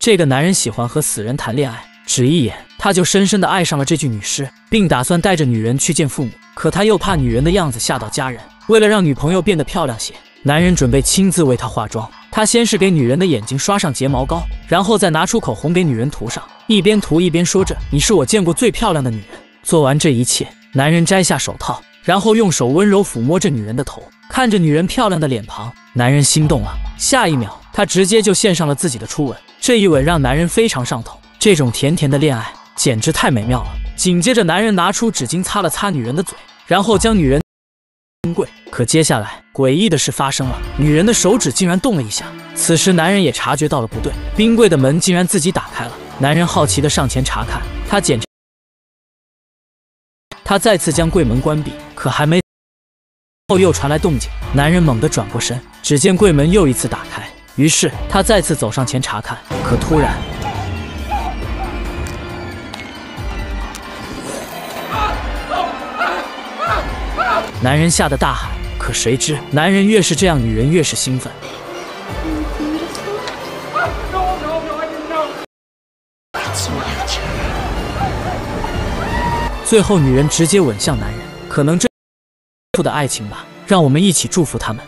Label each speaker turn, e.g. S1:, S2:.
S1: 这个男人喜欢和死人谈恋爱，只一眼他就深深的爱上了这具女尸，并打算带着女人去见父母。可他又怕女人的样子吓到家人，为了让女朋友变得漂亮些，男人准备亲自为她化妆。他先是给女人的眼睛刷上睫毛膏，然后再拿出口红给女人涂上，一边涂一边说着：“你是我见过最漂亮的女人。”做完这一切，男人摘下手套，然后用手温柔抚摸着女人的头，看着女人漂亮的脸庞，男人心动了。下一秒，他直接就献上了自己的初吻。这一吻让男人非常上头，这种甜甜的恋爱简直太美妙了。紧接着，男人拿出纸巾擦了擦女人的嘴，然后将女人冰柜。可接下来，诡异的事发生了，女人的手指竟然动了一下。此时，男人也察觉到了不对，冰柜的门竟然自己打开了。男人好奇的上前查看，他检查。他再次将柜门关闭，可还没后又传来动静。男人猛地转过身，只见柜门又一次打开。于是他再次走上前查看，可突然，男人吓得大喊。可谁知，男人越是这样，女人越是兴奋。最后，女人直接吻向男人，可能这的爱情吧，让我们一起祝福他们。